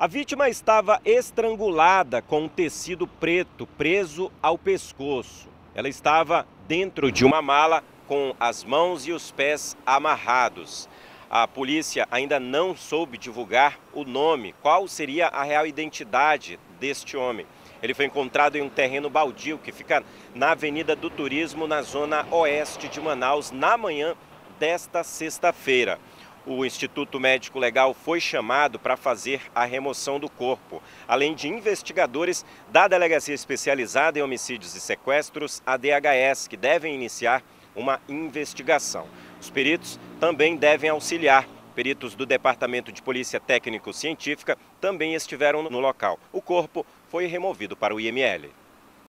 A vítima estava estrangulada com um tecido preto preso ao pescoço. Ela estava dentro de uma mala com as mãos e os pés amarrados. A polícia ainda não soube divulgar o nome, qual seria a real identidade deste homem. Ele foi encontrado em um terreno baldio que fica na Avenida do Turismo, na zona oeste de Manaus, na manhã desta sexta-feira. O Instituto Médico Legal foi chamado para fazer a remoção do corpo, além de investigadores da Delegacia Especializada em Homicídios e Sequestros, a DHS, que devem iniciar uma investigação. Os peritos também devem auxiliar. Peritos do Departamento de Polícia Técnico-Científica também estiveram no local. O corpo foi removido para o IML.